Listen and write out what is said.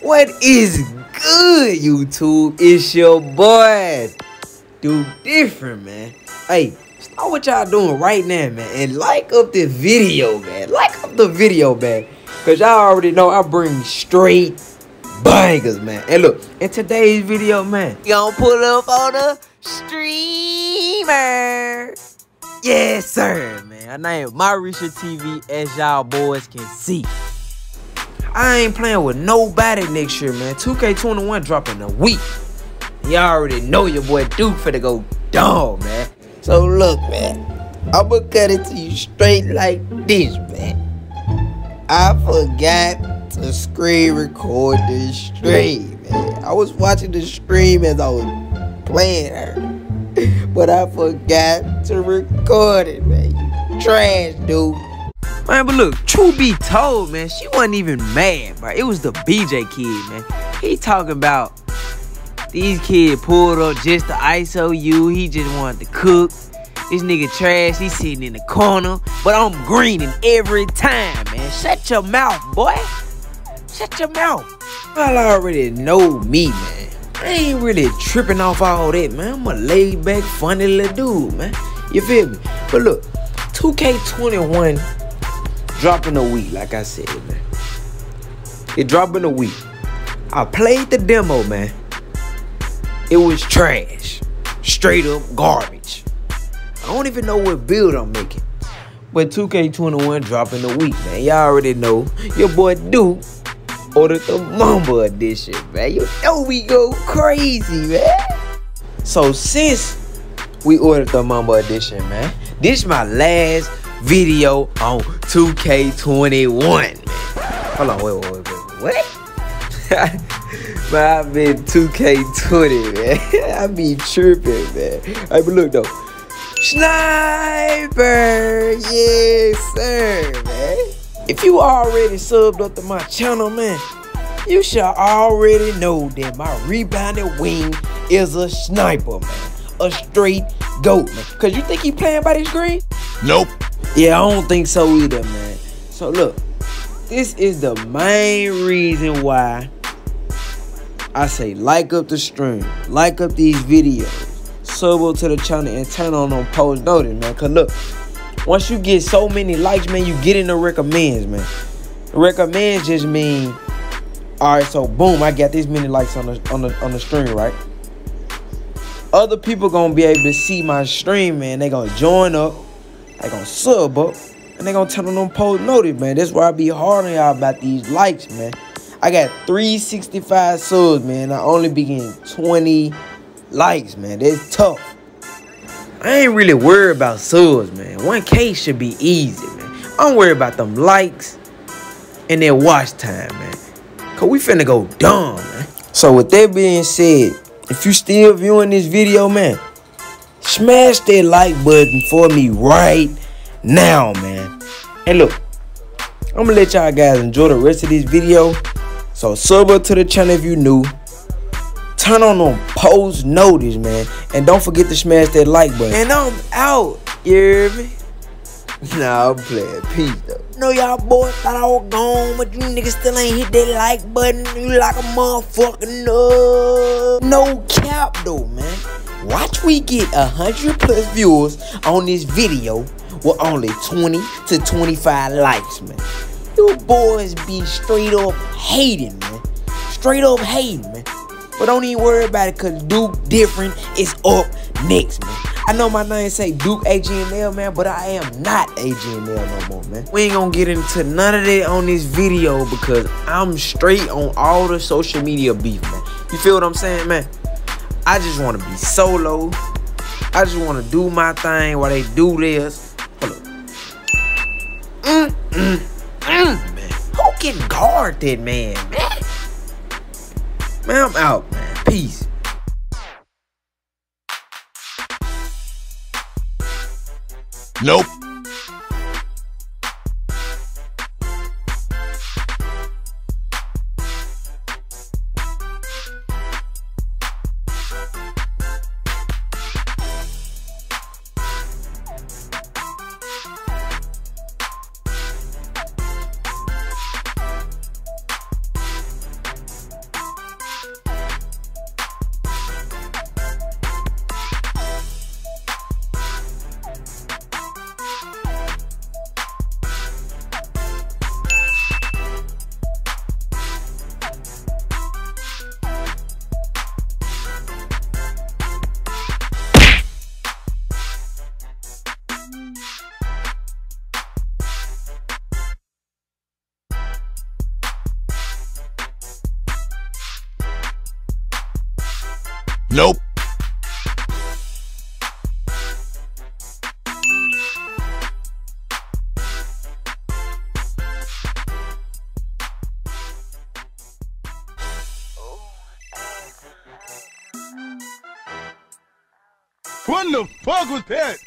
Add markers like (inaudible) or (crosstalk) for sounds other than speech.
What is good, YouTube? It's your boy, Duke Different, man. Hey, stop what y'all doing right now, man, and like up this video, man. Like up the video, man, cause y'all already know I bring straight bangers, man. And look, in today's video, man, gonna pull up on a streamer. Yes, sir, man. I name Myresha TV, as y'all boys can see. I ain't playing with nobody next year, man. 2K21 dropping a week. Y'all already know your boy Duke finna go dumb, man. So look, man. I'ma cut it to you straight like this, man. I forgot to screen record this stream, man. I was watching the stream as I was playing her. (laughs) But I forgot to record it, man. You trash, dude. Man, but look, true be told, man, she wasn't even mad, bro. It was the BJ kid, man. He talking about these kids pulled up just to ISO you. He just wanted to cook. This nigga trash. He sitting in the corner, but I'm greening every time, man. Shut your mouth, boy. Shut your mouth. Y'all already know me, man. I ain't really tripping off all that, man. I'm a laid back, funny little dude, man. You feel me? But look, 2K21 dropping a week, like I said, man. It dropping a week. I played the demo, man. It was trash. Straight up garbage. I don't even know what build I'm making. But 2K21 dropping a week, man. Y'all already know. Your boy Duke ordered the Mamba edition, man. You know we go crazy, man. So since we ordered the Mamba edition, man, this is my last video on 2K21. Man. Hold on, wait, wait, wait, wait. What? (laughs) man, I've been 2K20, man. (laughs) I be tripping, man. Hey, but look though. Sniper! Yes, sir, man. If you already subbed up to my channel, man, you should already know that my rebounding wing is a sniper, man. A straight goat, man. Cause you think he playing by this green? Nope. Yeah, I don't think so either, man. So look, this is the main reason why I say like up the stream, like up these videos, sub up to the channel, and turn on them post notice, man. Cause look, once you get so many likes, man, you get in the recommends, man. Recommends just mean, all right, so boom, I got this many likes on the on the on the stream, right? Other people gonna be able to see my stream, man. They gonna join up, they gonna sub up, and they gonna turn on them post notice, man. That's why I be hard on y'all about these likes, man. I got 365 subs, man. I only be getting 20 likes, man. That's tough. I ain't really worried about subs, man. 1K should be easy, man. I'm worried about them likes and their watch time, man. Cause we finna go dumb, man. So with that being said, if you still viewing this video, man, smash that like button for me right now, man. And look, I'm gonna let y'all guys enjoy the rest of this video. So sub up to the channel if you new. Turn on them post notice, man. And don't forget to smash that like button. And I'm out. You hear me? (laughs) Nah, I'm playing. Peace, though. No, y'all boys thought I was gone, but you niggas still ain't hit that like button. You like a motherfucker. No. Uh, no cap, though, man. Watch we get a 100 plus viewers on this video with only 20 to 25 likes, man. You boys be straight up hating, man. Straight up hating, man. But don't even worry about it, cause Duke Different is up next, man. I know my name say Duke AGNL, man, but I am not AGNL no more, man. We ain't gonna get into none of that on this video because I'm straight on all the social media beef, man. You feel what I'm saying, man? I just wanna be solo. I just wanna do my thing while they do this. Hold up. Mm, mm, mm, man. Who can guard that man, man? Man, I'm out, man. Peace. Nope. Nope. What the fuck was that?